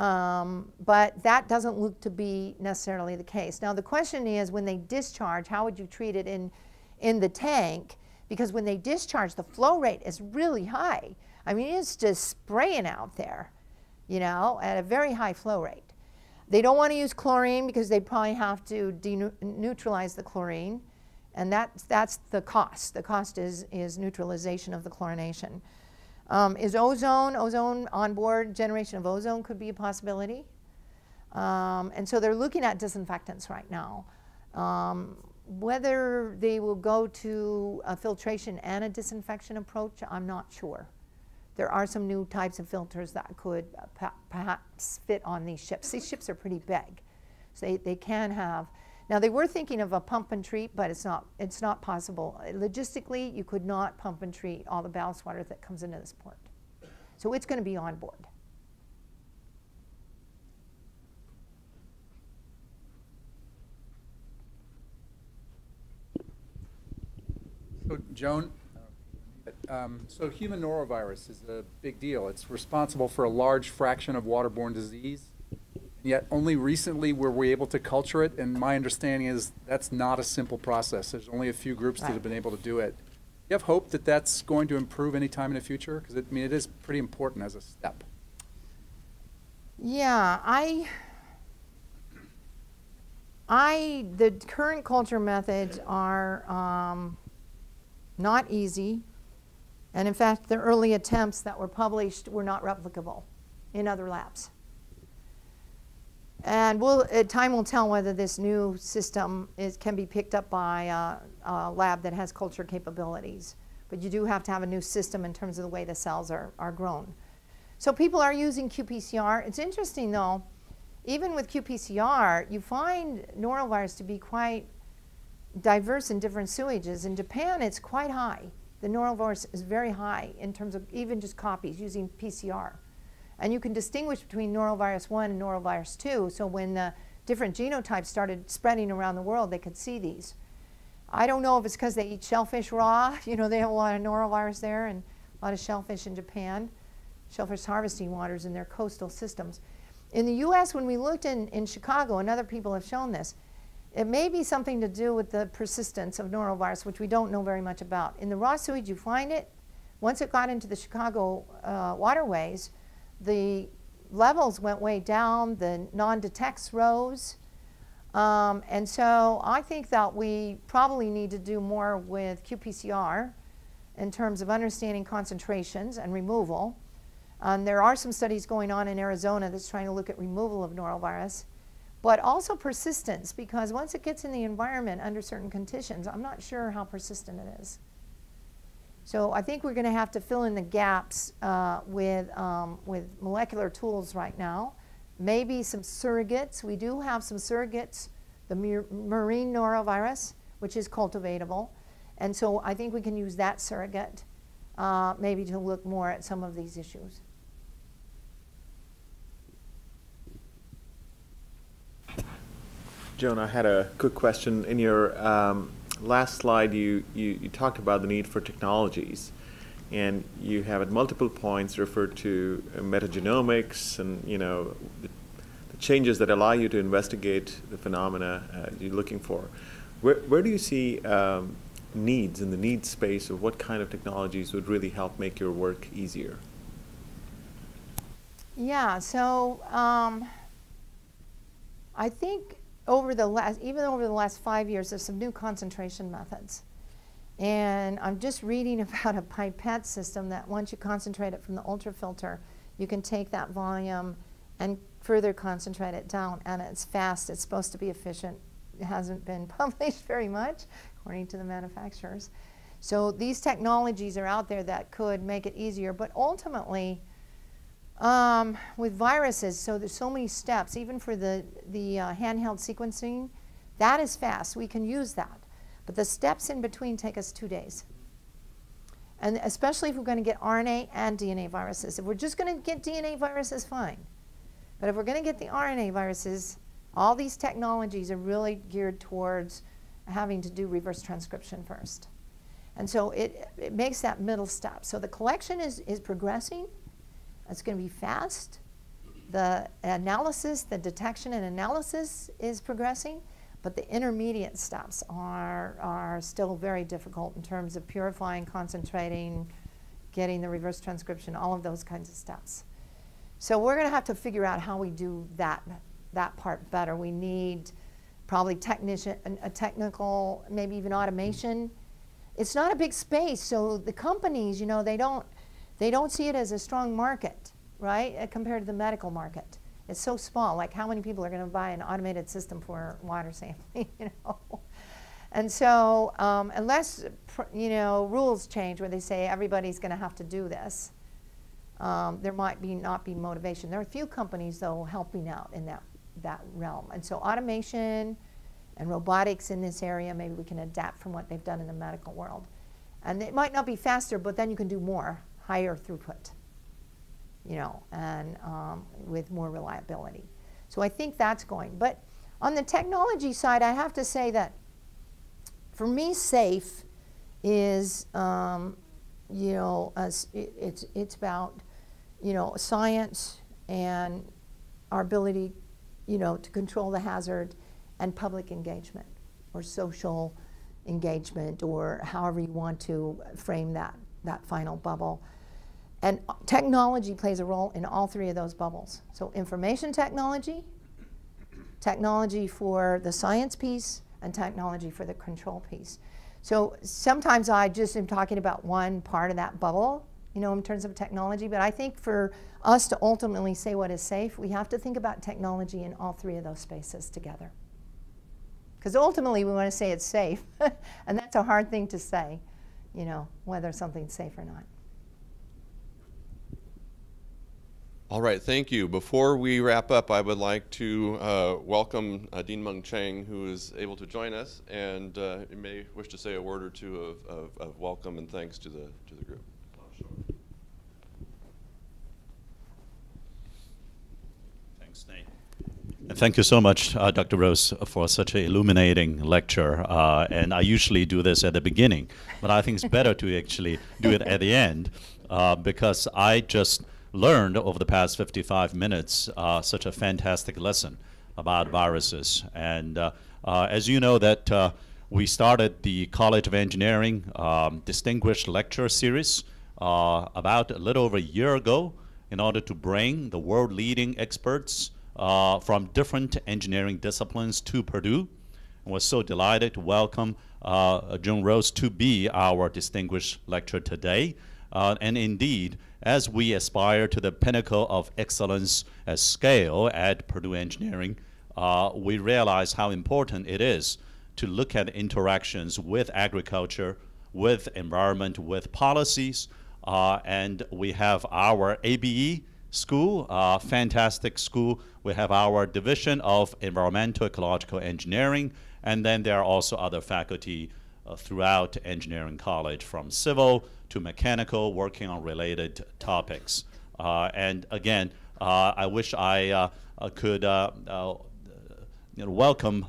Um, but that doesn't look to be necessarily the case. Now the question is when they discharge, how would you treat it in, in the tank? Because when they discharge, the flow rate is really high. I mean, it's just spraying out there, you know, at a very high flow rate. They don't want to use chlorine because they probably have to neutralize the chlorine, and that's, that's the cost. The cost is, is neutralization of the chlorination. Um, is ozone, ozone onboard generation of ozone could be a possibility. Um, and so they're looking at disinfectants right now. Um, whether they will go to a filtration and a disinfection approach, I'm not sure. There are some new types of filters that could uh, perhaps fit on these ships. These ships are pretty big, so they, they can have. Now they were thinking of a pump and treat, but it's not, it's not possible. Logistically, you could not pump and treat all the ballast water that comes into this port. So it's going to be on board. So, Joan, um, so human norovirus is a big deal. It's responsible for a large fraction of waterborne disease. Yet only recently were we able to culture it, and my understanding is that's not a simple process. There's only a few groups right. that have been able to do it. Do you have hope that that's going to improve anytime in the future? Because I mean, it is pretty important as a step. Yeah, I, I, the current culture methods are. Um, not easy. And in fact, the early attempts that were published were not replicable in other labs. And we'll, uh, time will tell whether this new system is, can be picked up by a, a, lab that has culture capabilities. But you do have to have a new system in terms of the way the cells are, are grown. So people are using qPCR. It's interesting though, even with qPCR, you find norovirus to be quite diverse in different sewages. In Japan, it's quite high. The norovirus is very high in terms of even just copies using PCR. And you can distinguish between norovirus 1 and norovirus 2. So when the different genotypes started spreading around the world, they could see these. I don't know if it's because they eat shellfish raw. You know, they have a lot of norovirus there and a lot of shellfish in Japan, shellfish harvesting waters in their coastal systems. In the U.S., when we looked in, in Chicago, and other people have shown this, it may be something to do with the persistence of norovirus, which we don't know very much about. In the raw sewage, you find it. Once it got into the Chicago uh, waterways, the levels went way down, the non-detects rose. Um, and so I think that we probably need to do more with qPCR in terms of understanding concentrations and removal. Um, there are some studies going on in Arizona that's trying to look at removal of norovirus but also persistence because once it gets in the environment under certain conditions, I'm not sure how persistent it is. So I think we're going to have to fill in the gaps uh, with, um, with molecular tools right now. Maybe some surrogates. We do have some surrogates, the marine norovirus, which is cultivatable. And so I think we can use that surrogate uh, maybe to look more at some of these issues. Joan, I had a quick question. In your um, last slide, you, you, you talked about the need for technologies, and you have at multiple points referred to uh, metagenomics and you know the, the, changes that allow you to investigate the phenomena uh, you're looking for. Where, where do you see um, needs in the needs space of what kind of technologies would really help make your work easier? Yeah, so um, I think over the last, even over the last five years, there's some new concentration methods. And I'm just reading about a pipette system that once you concentrate it from the ultrafilter, you can take that volume and further concentrate it down. And it's fast, it's supposed to be efficient. It hasn't been published very much, according to the manufacturers. So these technologies are out there that could make it easier, but ultimately, um, with viruses, so there's so many steps, even for the, the uh, handheld sequencing, that is fast. We can use that. But the steps in between take us two days. And especially if we're going to get RNA and DNA viruses. If we're just going to get DNA viruses, fine. But if we're going to get the RNA viruses, all these technologies are really geared towards having to do reverse transcription first. And so it, it makes that middle step. So the collection is, is progressing it's going to be fast. The analysis, the detection and analysis is progressing, but the intermediate steps are, are still very difficult in terms of purifying, concentrating, getting the reverse transcription, all of those kinds of steps. So we're going to have to figure out how we do that, that part better. We need probably technician, a technical, maybe even automation. It's not a big space, so the companies, you know, they don't, they don't see it as a strong market, right, uh, compared to the medical market. It's so small. Like, how many people are going to buy an automated system for water sampling? you know. And so, um, unless you know rules change where they say everybody's going to have to do this, um, there might be not be motivation. There are a few companies though helping out in that that realm. And so, automation and robotics in this area, maybe we can adapt from what they've done in the medical world. And it might not be faster, but then you can do more higher throughput, you know, and um, with more reliability. So I think that's going. But on the technology side, I have to say that for me, safe is, um, you know, it, it's, it's about, you know, science and our ability, you know, to control the hazard and public engagement or social engagement or however you want to frame that, that final bubble. And technology plays a role in all three of those bubbles. So information technology, technology for the science piece, and technology for the control piece. So sometimes I just am talking about one part of that bubble, you know, in terms of technology, but I think for us to ultimately say what is safe, we have to think about technology in all three of those spaces together. Because ultimately we want to say it's safe, and that's a hard thing to say, you know, whether something's safe or not. All right, thank you. Before we wrap up, I would like to uh, welcome uh, Dean Meng Cheng, who is able to join us, and uh, may wish to say a word or two of, of, of, welcome and thanks to the to the group. Thanks, Nate. And thank you so much, uh, Dr. Rose, for such an illuminating lecture. Uh, and I usually do this at the beginning, but I think it's better to actually do it at the end uh, because I just learned over the past 55 minutes uh, such a fantastic lesson about viruses. And uh, uh, as you know that uh, we started the College of Engineering um, Distinguished Lecture Series uh, about a little over a year ago in order to bring the world leading experts uh, from different engineering disciplines to Purdue. And we're so delighted to welcome Joan Rose to be our distinguished lecturer today. and indeed, as we aspire to the pinnacle of excellence at scale at Purdue Engineering, uh, we realize how important it is to look at interactions with agriculture, with environment, with policies. Uh, and we have our ABE school, uh, fantastic school. We have our division of environmental ecological engineering, and then there are also other faculty uh, throughout engineering college from civil to mechanical, working on related topics. Uh, and again, uh, I wish I uh, could you know, welcome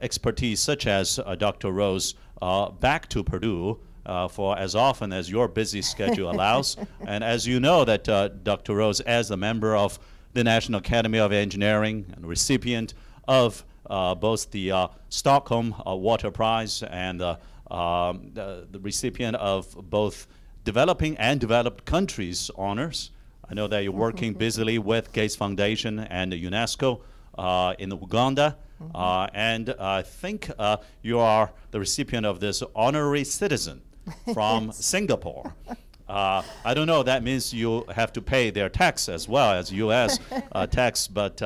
expertise such as uh, Dr. Rose uh, back to Purdue uh, for as often as your busy schedule allows. and as you know, that uh, Dr. Rose, as a member of the National Academy of Engineering and recipient of both the uh, Stockholm uh, Water Prize and uh, um, the, the recipient of both developing and developed countries honors. I know that you're working busily with Gates Foundation and UNESCO uh, in Uganda, uh, and I think uh, you are the recipient of this honorary citizen from Singapore. Uh, I don't know. That means you have to pay their tax as well as U.S. uh, tax, but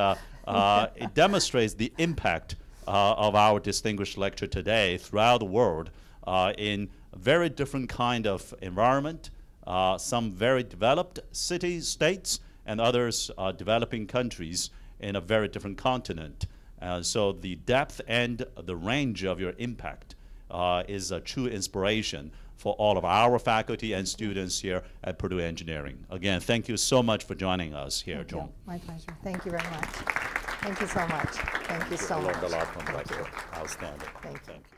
uh, it demonstrates the impact uh, of our distinguished lecture today throughout the world uh, in very different kind of environment. Uh, some very developed cities, states, and others uh, developing countries in a very different continent. Uh, so the depth and the range of your impact is a true inspiration for all of our faculty and students here at Purdue Engineering. Again, thank you so much for joining us here, Thank you. John. My pleasure. Thank you very much. Thank you so much. Thank you so much. I learned a lot from Lecture. Outstanding. Thank you. Thank you.